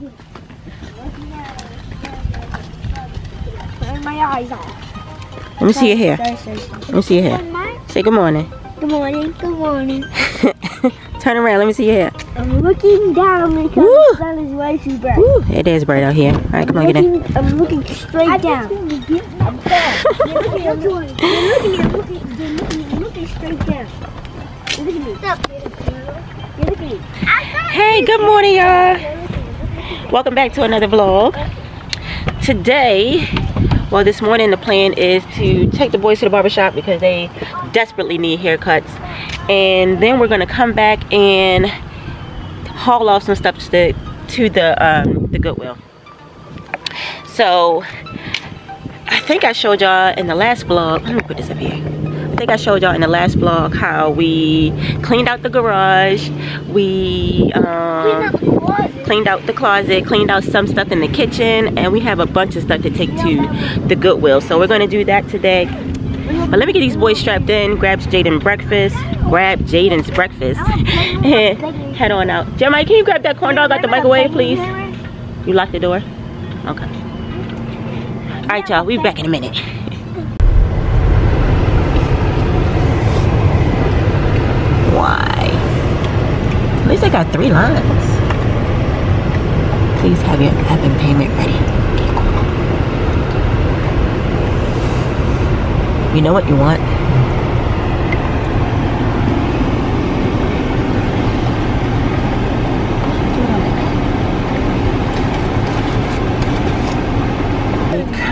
Turn my eyes off. Let me see your hair. Let me see your hair. Say good morning. Good morning. Good morning. Turn around. Let me see your hair. I'm looking down because Woo. the sun is way too bright. Woo, it is bright out here. All right, come on, get in. I'm looking straight down. I'm looking, I'm looking, I'm looking, you're looking, you're looking, you're looking, straight down. You're at me. You're looking at me. Hey, good morning, y'all. Welcome back to another vlog. Today, well, this morning the plan is to take the boys to the barber shop because they desperately need haircuts. And then we're gonna come back and haul off some stuff to the, to the, um, the Goodwill. So, I think I showed y'all in the last vlog, let me put this up here. I think I showed y'all in the last vlog how we cleaned out the garage. We um, cleaned out the closet, cleaned out some stuff in the kitchen, and we have a bunch of stuff to take to the Goodwill. So we're gonna do that today. But let me get these boys strapped in, grab Jaden breakfast, grab Jaden's breakfast, and head on out. Jeremiah, can you grab that corn dog out the microwave, please? You lock the door? Okay. All right, y'all, we'll be back in a minute. Why? I got three lines. Please have your Evan payment ready. You know what you want?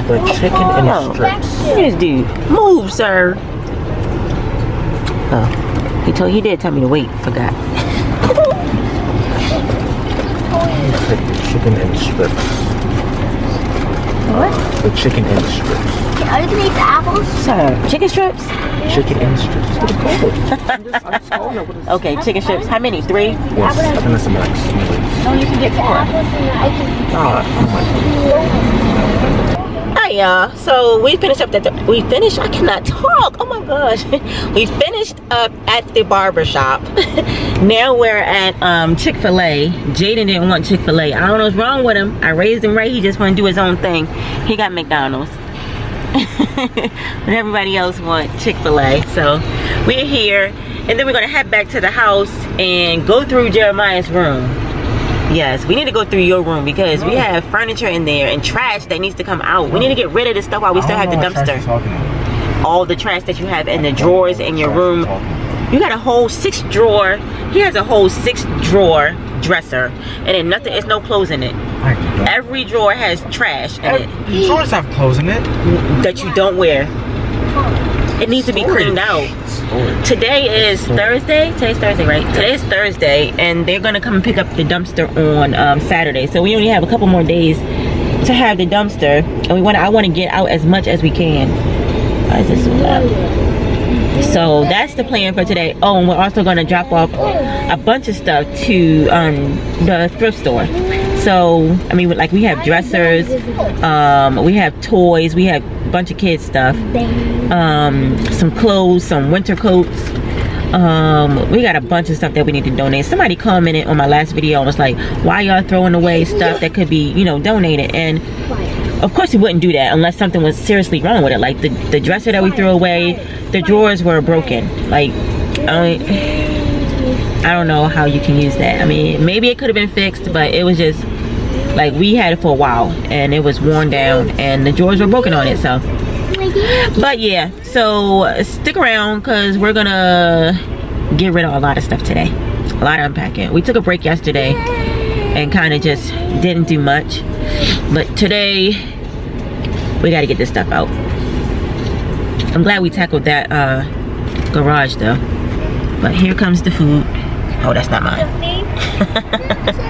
The chicken and Oh. strips. This dude. Move, sir. Oh, he told he did tell me to wait. Forgot. The chicken and strips. What? The chicken and strips. Are you gonna eat the apples? Sir, chicken strips? Chicken and strips. What is called? I'm just, I'm just calling it what it's Okay, chicken strips. How many? Three? Yes, I think that's the max. anyways. Oh, you can get four. Ah, oh my Hi y'all. So we finished up that we finished I cannot talk. Oh my gosh. we finished up at the barber shop. now we're at um Chick-fil-A. Jaden didn't want Chick-fil-A. I don't know what's wrong with him. I raised him right. He just wanna do his own thing. He got McDonald's. but everybody else want Chick-fil-A. So we're here and then we're gonna head back to the house and go through Jeremiah's room. Yes, we need to go through your room because we have furniture in there and trash that needs to come out. We need to get rid of the stuff while we still have the dumpster. All the trash that you have in the drawers in your room. You got a whole six drawer. He has a whole six drawer dresser and then nothing, it's no clothes in it. Every drawer has trash in it Drawers have clothes in it. that you don't wear. It needs to be cleaned out. Today is Thursday. Today's Thursday, right? Today is Thursday, and they're gonna come and pick up the dumpster on um, Saturday. So we only have a couple more days to have the dumpster, and we want. I want to get out as much as we can. Why is this so loud? So that's the plan for today. Oh, and we're also gonna drop off a bunch of stuff to um, the thrift store. So I mean, like we have dressers, um, we have toys, we have a bunch of kids stuff um, some clothes, some winter coats. Um, we got a bunch of stuff that we need to donate. Somebody commented on my last video and was like, why y'all throwing away stuff that could be, you know, donated? And of course we wouldn't do that unless something was seriously wrong with it. Like the, the dresser that we threw away, the drawers were broken. Like, I I don't know how you can use that. I mean, maybe it could have been fixed, but it was just, like we had it for a while and it was worn down and the drawers were broken on it, so but yeah so stick around because we're gonna get rid of a lot of stuff today. A lot of unpacking. We took a break yesterday and kind of just didn't do much. But today we got to get this stuff out. I'm glad we tackled that uh garage though. But here comes the food. Oh that's not mine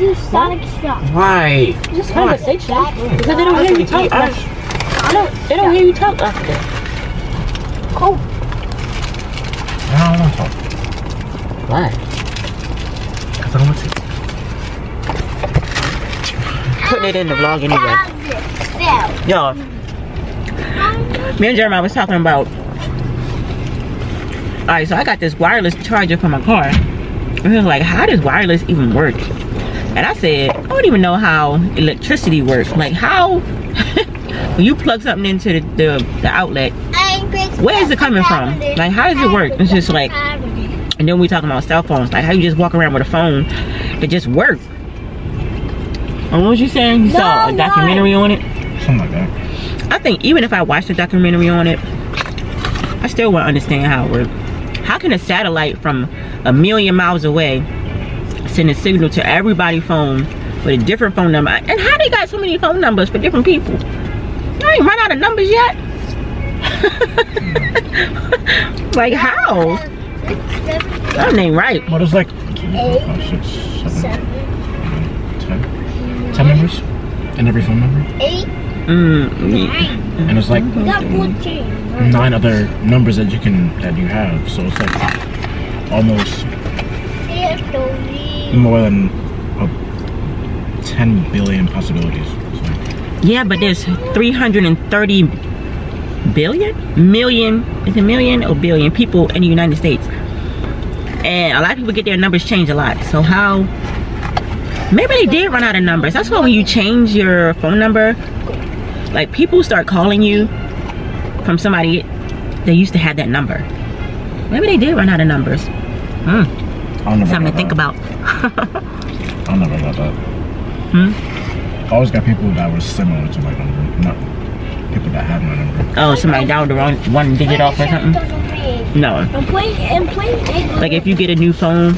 These are Sonic stuff. Right. just conversation because they don't hear you talk I, I don't, they don't hear you talk like that. Cool. I don't want to talk. Why? Because I don't want to. Putting it in the vlog anyway. Y'all, me and Jeremiah was talking about. Alright, so I got this wireless charger for my car. And he was like, how does wireless even work? And I said, I don't even know how electricity works. Like how, when you plug something into the, the, the outlet, where is it coming from? Like how does it work? It's just like, and then we talking about cell phones. Like how you just walk around with a phone that just works. And what was you saying? You No, saw a no. documentary on it? Something like that. I think even if I watched a documentary on it, I still won't understand how it works. How can a satellite from a million miles away send a signal to everybody's phone with a different phone number? And how they got so many phone numbers for different people? I ain't run out of numbers yet. like how? That ain't right. Well, there's like Eight, five, six, seven, seven, ten. Ten numbers And every phone number. eight, Mm, nine. And it's like We got 14. nine other numbers that you can that you have. So it's like almost Fifty. More than uh, 10 billion possibilities. So, yeah, but there's 330 billion, million, is it million or billion people in the United States? And a lot of people get their numbers changed a lot. So how? Maybe they did run out of numbers. That's why when you change your phone number, like people start calling you from somebody they used to have that number. Maybe they did run out of numbers. Hmm. Something to think about. I'll never got that. Hmm? I always got people that were similar to my number, not people that had my number. Oh, somebody dialed the wrong one digit off or something? No. I'm playing, I'm. Like if you get a new phone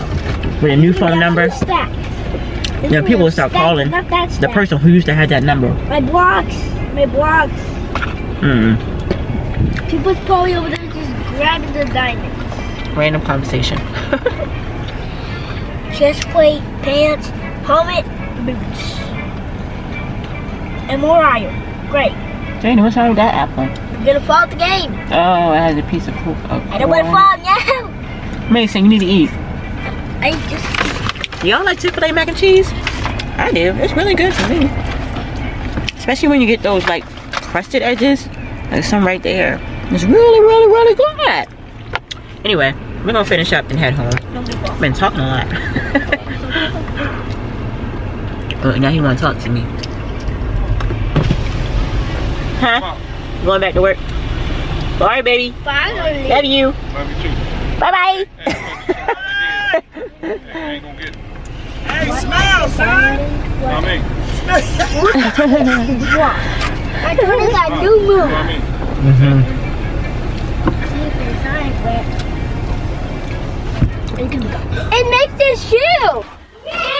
with a new phone number, Yeah, people will start calling the person who used to have that number. My blocks, my blocks. Mm. People's probably over there just grabbing the diamonds. Random conversation. Chest plate, pants, helmet, boots. And more iron. Great. Jane, what's wrong with that apple? I'm gonna fall the game. Oh, it has a piece of cook. Uh, I don't wanna fall now. Mason, you need to eat. I just Y'all like Chick-fil-A mac and cheese? I do. It's really good to me. Especially when you get those like crusted edges. Like some right there. It's really, really, really good. Anyway, we're gonna finish up and head home. Been talking a lot. oh, now he wanna talk to me. Huh? Going back to work. Sorry, baby. finally. Love you. Love you too. Bye bye. I ain't gonna get it. Hey, smile, son. I mean, I told you that new move. I mean, Mm-hmm. It makes this shoe.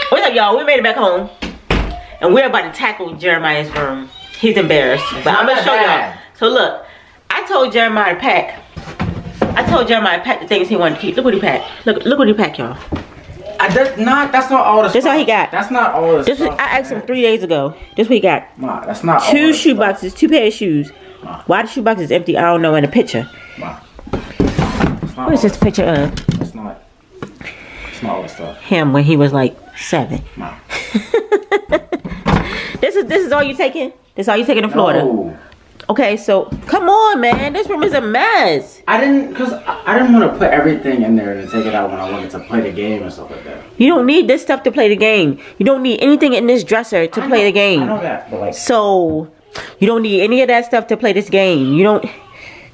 What's up, y'all? We made it back home. And we're about to tackle Jeremiah's room. He's embarrassed. But I'm going to show y'all. So look, I told Jeremiah to pack. I told Jeremiah to pack the things he wanted to keep. Look what he packed. Look, look what he packed, y'all. I, that's not. That's not all the. This all he got. That's not all the. This is, I asked him three days ago. This what he got. Nah, that's not all Two the shoe stuff. boxes, two pair of shoes. Why the shoe box is empty, I don't know in the picture. Nah. What is this picture of the- It's not. It's not all the stuff. him when he was like seven? This is this is all you taking? This all you taking to Florida? No. Okay, so come on, man. This room is a mess. I didn't, cause I, I didn't want to put everything in there and take it out when I wanted to play the game and stuff like that. You don't need this stuff to play the game. You don't need anything in this dresser to I play know- the game. I know that, but like, So you don't need any of that stuff to play this game. You don't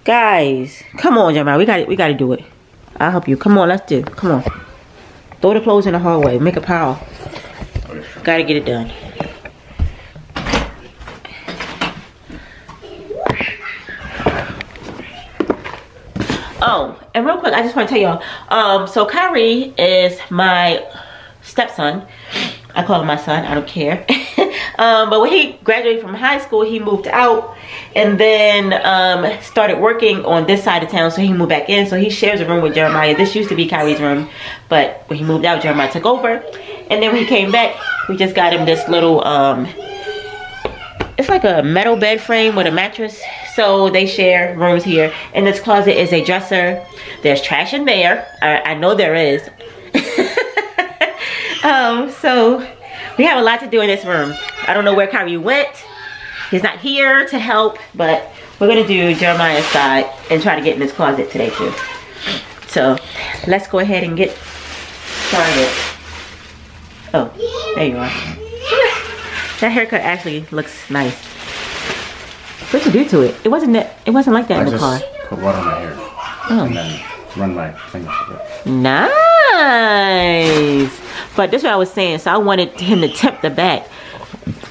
guys, come on, Jamal. We got it. We gotta do it. I'll help you. Come on, let's do it. Come on. Throw the clothes in the hallway. Make a pile. Gotta get it done. Oh, and real quick, I just want to tell y'all. Um, so Kyrie is my stepson. I call him my son. I don't care. um, but when he graduated from high school, he moved out and then um, started working on this side of town. So he moved back in. So he shares a room with Jeremiah. This used to be Kyrie's room, but when he moved out, Jeremiah took over. And then when he came back, we just got him this little um, it's like a metal bed frame with a mattress. So they share rooms here. And this closet is a dresser. There's trash in there. I, I know there is. um, so we have a lot to do in this room. I don't know where Kyrie went. He's not here to help, but we're gonna do Jeremiah's side and try to get in this closet today too. So let's go ahead and get started. Oh, there you are. That haircut actually looks nice. What'd you do to it? It wasn't that. It wasn't like that I in the just car. put water on my hair Oh. and then run my fingers through it. Nice. But this is what I was saying. So I wanted him to tip the back.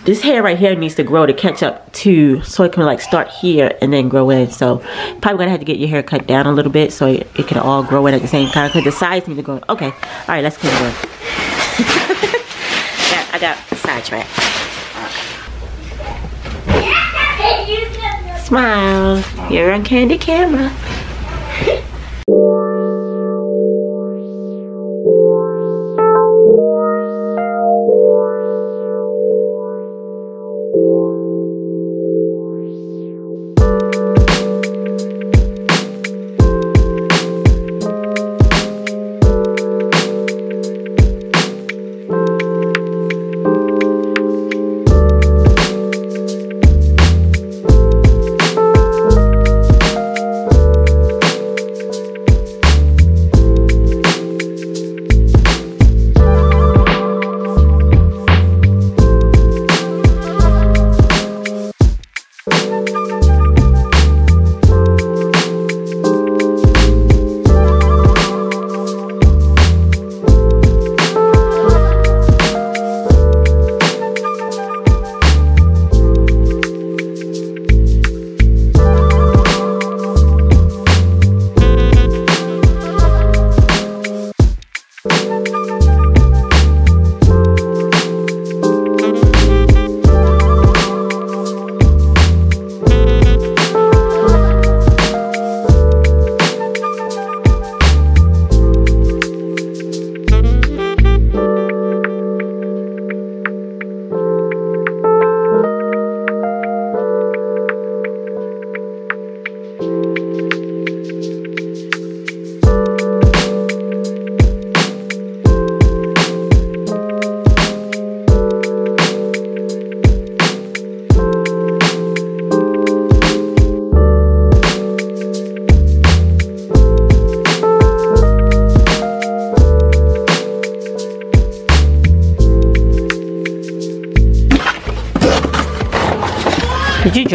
This hair right here needs to grow to catch up to, so it can like start here and then grow in. So probably gonna have to get your hair cut down a little bit so it, it can all grow in at the same time. Cause the sides need to grow. Okay. All right. Let's keep going. yeah, I got sidetracked. Smile. You're on candy camera. Did you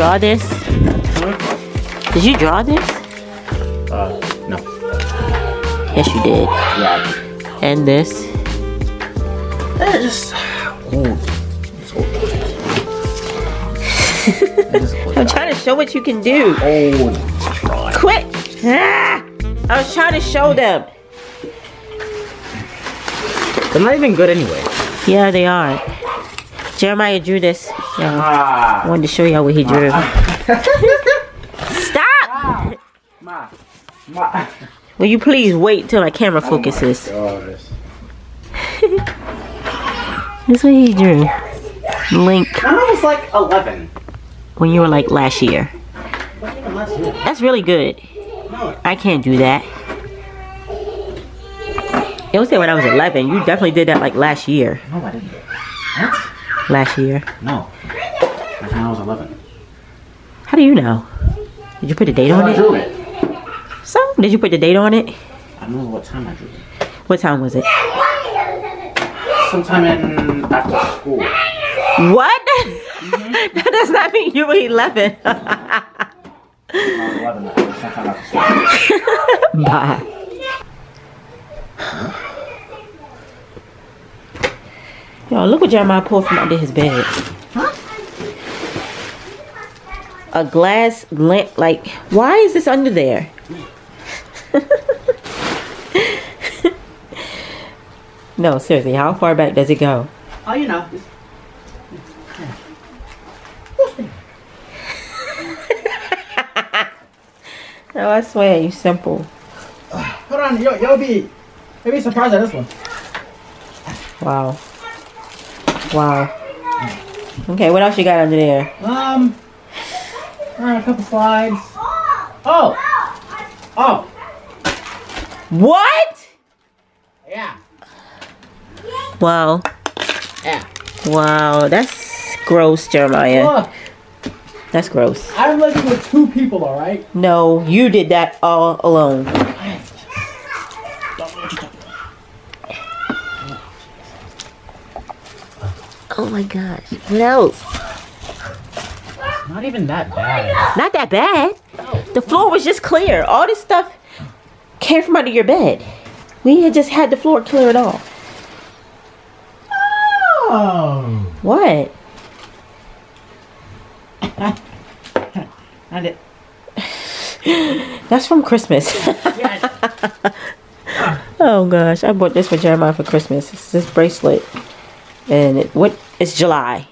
Draw this? Did you draw this? Uh, no. Yes, you did. Yeah. And this. Old. It's old. I'm trying to show what you can do. Old. Try. Quit! Ah! I was trying to show them. They're not even good anyway. Yeah, they are. Jeremiah drew this. Yeah, I Ah. wanted to show y'all what he drew. Stop! Ma. Ma. Will you please wait till my camera focuses? Gosh. This is what he drew. Link When I was like 11. when you were like last year. Last year. That's really good. No. I can't do that. It was say when I was 11. You definitely did that like last year. No, I didn't. What? Last year. No. That's when I was 11. How do you know? Did you put the date on I it? drew it. So, did you put the date on it? I don't know what time I drew it. What time was it? Sometime in after school. What? Mm-hmm. that does not mean you were 11. I was 11. It was sometime after school. Look what Jeremiah pulled from under his bed. Huh? A glass lamp. Like, why is this under there? no, seriously, how far back does it go? Oh, you know. No, I swear, you simple. Hold on, yo, you'll be, you'll be surprised at this one. Wow. Wow. Okay, what else you got under there? Um, a couple slides. Oh, oh, What? yeah, Wow. yeah. Wow, that's gross, Jeremiah. Look, That's gross. I'm living with two people, all right. No, you did that all alone. My gosh. What else? Not even that bad. Not that bad. The floor was just clear. All this stuff came from under your bed. We had just had the floor cleared off. Oh. What? That's from Christmas. oh gosh, I bought this for Jeremiah for Christmas. It's this bracelet, and it, what? It's July.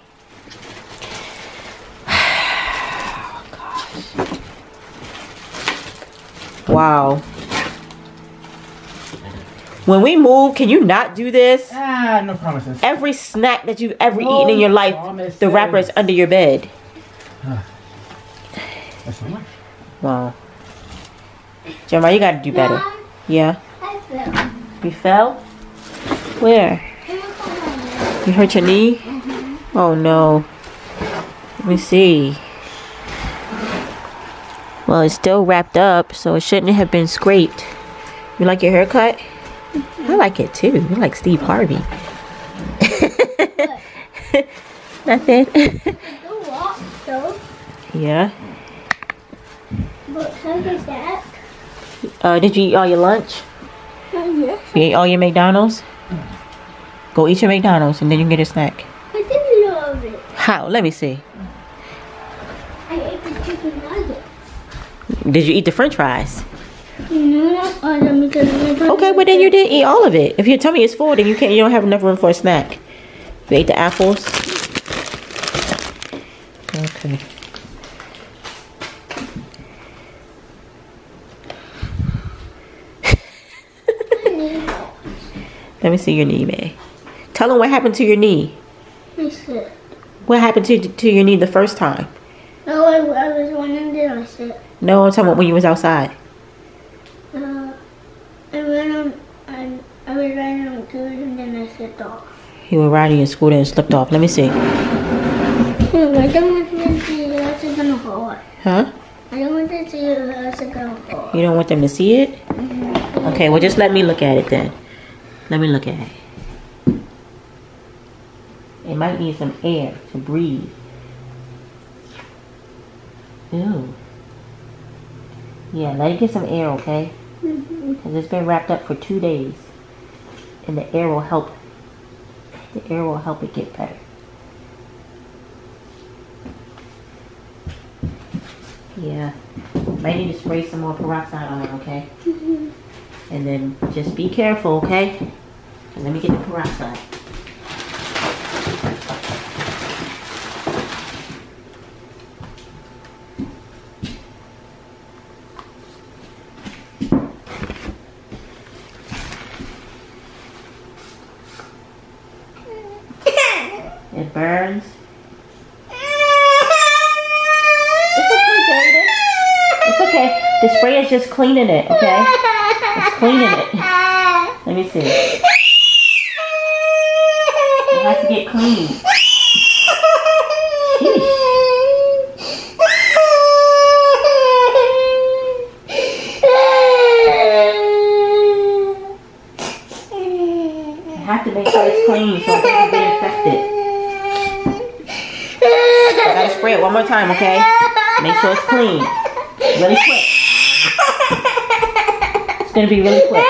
Wow. When we move, can you not do this? Ah, no promises. Every snack that you've ever No eaten in your life, promises. the wrapper is under your bed. That's so much. Wow. Jeremiah, you gotta do better. Yeah. I fell. You fell? Where? You hurt your knee? Oh no. Let me see. Well, it's still wrapped up, so it shouldn't have been scraped. You like your haircut? I like it too. You like Steve Harvey. Nothing. The walk, though. yeah. But so is that. Uh, did you eat all your lunch? Yes. You ate all your McDonald's? Go eat your McDonald's and then you can get a snack. I did a little of it. How? Let me see. I ate the chicken nugget. Did you eat the french fries? No, not all of them because I don't Okay, well then you didn't eat all of it. If your tummy is full, then you can't. You don't have enough room for a snack. You ate the apples. Okay. Let me see your knee, man. Tell them what happened to your knee. I. What happened to to your knee the first time? No, I, I was wondering then I said. No, I'm talking about when you was outside. Uh, I went on, I, I was riding on the and then I slipped off. You were riding your scooter and slipped off. Let me see. Hmm, I don't want them to see you else gonna fall. Huh? I don't want them to see you else gonna fall. You don't want them to see it? Okay, well just let me look at it then. Let me look at it. It might need some air to breathe. Ew. Yeah, let it get some air, okay? Mm-hmm. Because it's been wrapped up for two days. And the air will help. The air will help it get better. Yeah. Might need to spray some more peroxide on it, okay? Mm-hmm. And then just be careful, okay? And let me get the peroxide. It burns. It's okay, Jaden. It's okay. The spray is just cleaning it, okay? It's cleaning it. Let me see. It has to get clean. You have to make sure it's clean so it doesn't get infected. I gotta spray it one more time, okay? Make sure it's clean. Really quick. It's gonna be really quick.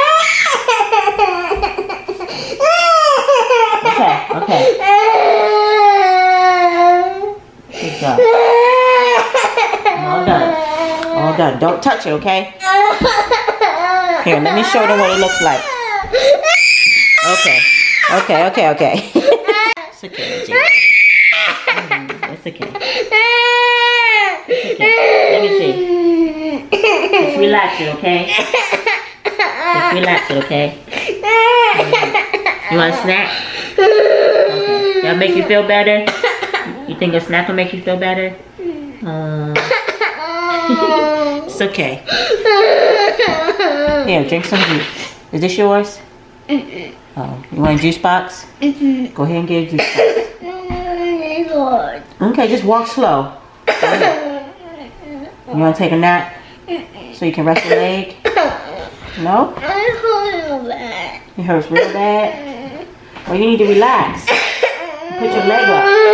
Okay, okay. Good job. All done. All done. Don't touch it, okay? Here, let me show them what it looks like. Okay. Okay, okay, okay. it's okay. Mm, It's okay. It's okay. Let me see. Just relax it, okay? Relax it, okay? You want a snack? Okay. That'll make you feel better? You think a snack will make you feel better? Uh, it's okay. Here, drink some juice. Is this yours? Oh, you want a juice box? Go ahead and get a juice box. Okay, just walk slow. You want to take a nap so you can rest your leg? No? I. It hurts real bad. Well, you need to relax. Put your leg up.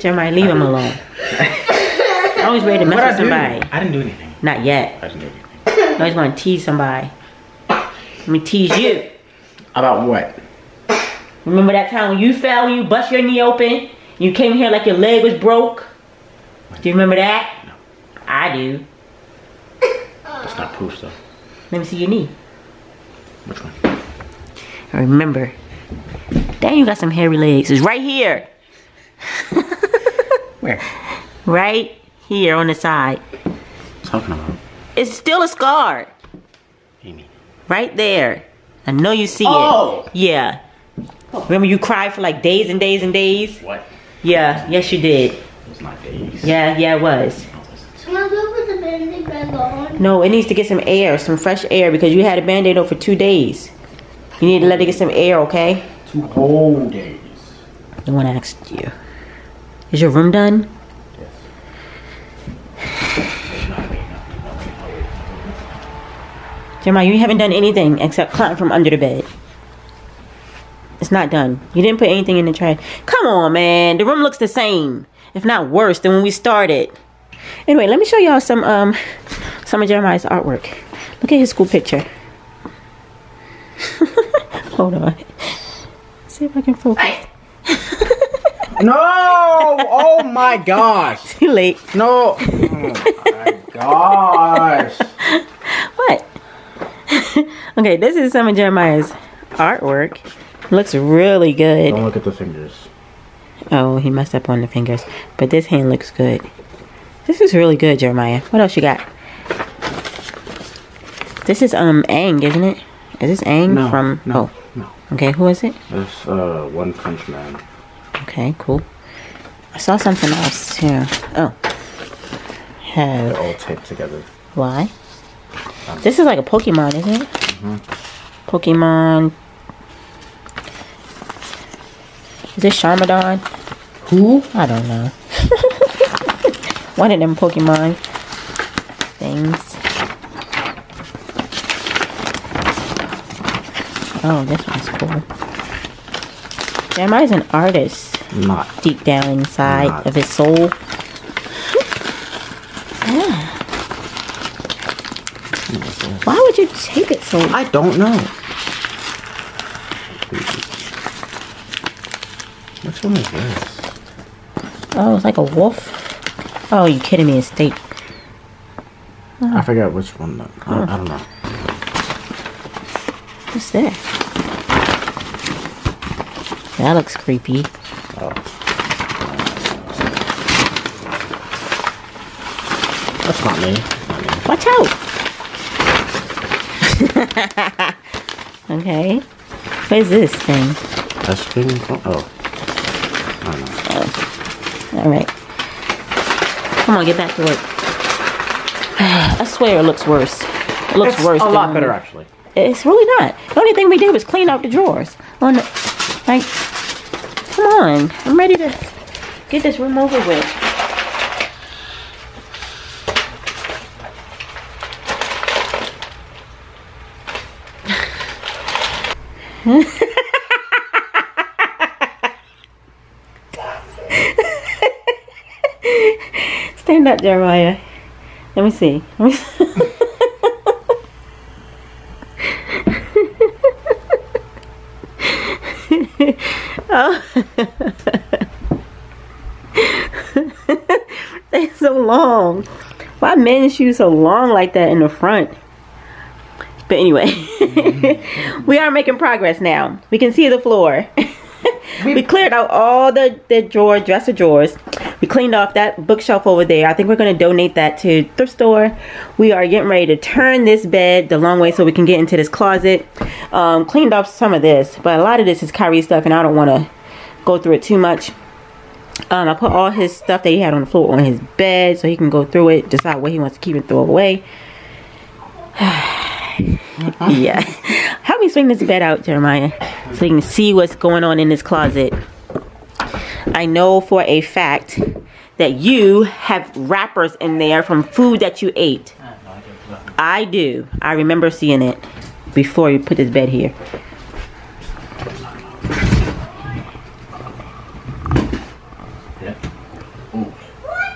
Jeremiah, leave him alone. I always ready to mess with somebody. I didn't do anything. Not yet. I didn't do anything. You always want to tease somebody. Let me tease you. About what? Remember that time when you fell and you bust your knee open? You came here like your leg was broke? Do you remember that? I do. That's not proof, though. Let me see your knee. Which one? I remember. Dang, you got some hairy legs. It's right here. Where? Right here on the side. Talking about It's still a scar. Amy. Right there. I know you see it. Oh. it. Yeah. Oh. Remember you cried for like days and days and days? What? Yeah, yes you did. It's not days. Yeah, yeah it was. No, it needs to get some air, some fresh air because you had a band-aid on for two days. You need to let it get some air, okay? Two whole days. No one asked you. Is your room done? Yes. Jeremiah, you haven't done anything except climb from under the bed. It's not done. You didn't put anything in the trash. Come on, man. The room looks the same, if not worse, than when we started. Anyway, let me show y'all some um some of Jeremiah's artwork. Look at his school picture. Hold on. See if I can focus. No! Oh my gosh! Too late. No! Oh my gosh! What? okay, this is some of Jeremiah's artwork. Looks really good. Don't look at the fingers. Oh, he messed up on the fingers. But this hand looks good. This is really good, Jeremiah. What else you got? This is um Aang, isn't it? Is this Aang No, from no, Oh. no. Okay, who is it? This uh One Punch Man. Okay, cool. I saw something else here. Oh. They're all taped together. why? This is like a Pokemon, isn't it? Pokemon. Is this Charmadon? Who? I don't know. One of them Pokemon things. Oh, this one's cool. Jeremiah's an artist Not. deep down inside Not. of his soul. Yeah. Why would you take it so? I don't know. Which one is this? Oh, it's like a wolf. Oh, you kidding me? It's tape. I forgot which one. That, I, I don't know. What's that? That looks creepy. Oh. That's not me. Watch out! okay. What is this thing? Cream? Oh. I don't know. Oh. Alright. Come on, get back to work. I swear it looks worse. It looks It's worse. a lot better, actually. It's really not. The only thing we did was clean out the drawers. Oh, on the, like, come on. I'm ready to get this room over with. Up, Jeremiah. Let me see. Let me see. oh. They're so long. Why men's shoes so long like that in the front? But anyway, we are making progress now. We can see the floor. we cleared out all the, the drawer, dresser drawers. We cleaned off that bookshelf over there. I think we're going to donate that to thrift store. We are getting ready to turn this bed the long way so we can get into this closet. Um, cleaned off some of this, but a lot of this is Kyrie stuff and I don't want to go through it too much. Um, I put all his stuff that he had on the floor on his bed so he can go through it, decide what he wants to keep and throw away. yeah. Help me swing this bed out, Jeremiah, so you can see what's going on in this closet. I know for a fact that you have wrappers in there from food that you ate. I do. I remember seeing it. before you put this bed here.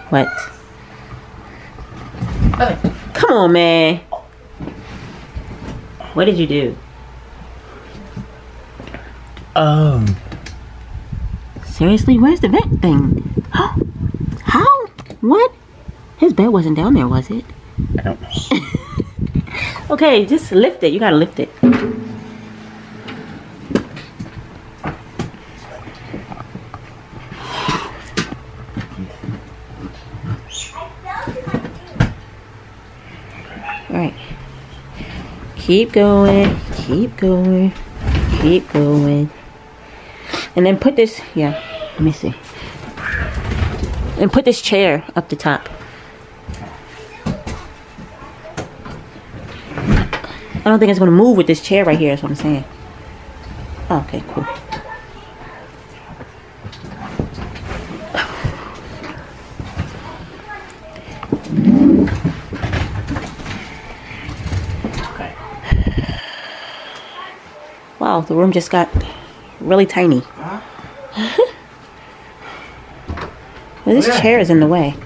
What? Come on, man. What did you do? Um. Seriously, where's the vent thing? How? What? His bed wasn't down there, was it? I don't know. Okay, just lift it. You gotta lift it. Alright. Keep going. Keep going. Keep going. And then put this, yeah, let me see. And put this chair up the top. I don't think it's gonna move with this chair right here, is what I'm saying. Okay, cool. Wow, the room just got really tiny. Well, this yeah. chair is in the way.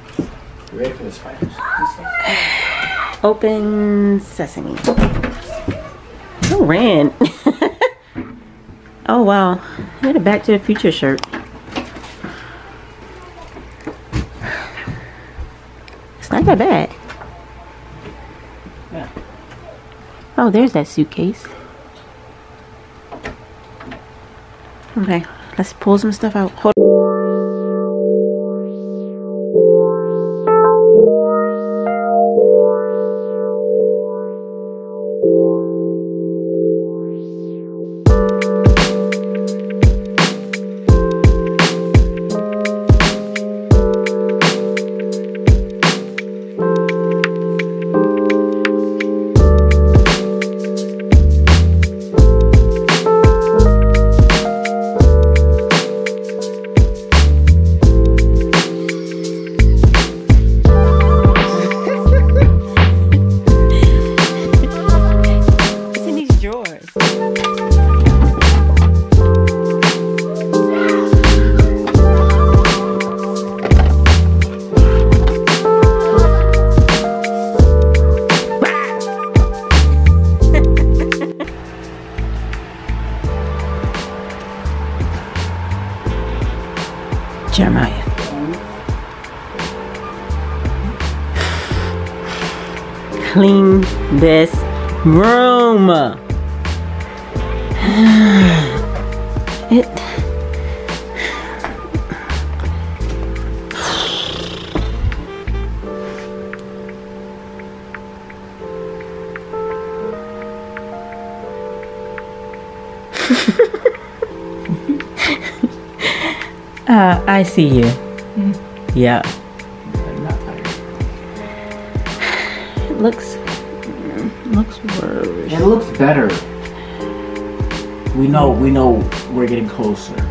You ready for the spiders? Open sesame. Who ran? oh wow. I had a Back to the Future shirt. It's not that bad. Yeah. Oh, there's that suitcase. Okay, let's pull some stuff out. Hold Clean this room. It. uh, I see you. Yeah. Looks looks worse. It looks better. We know. We know. We're getting closer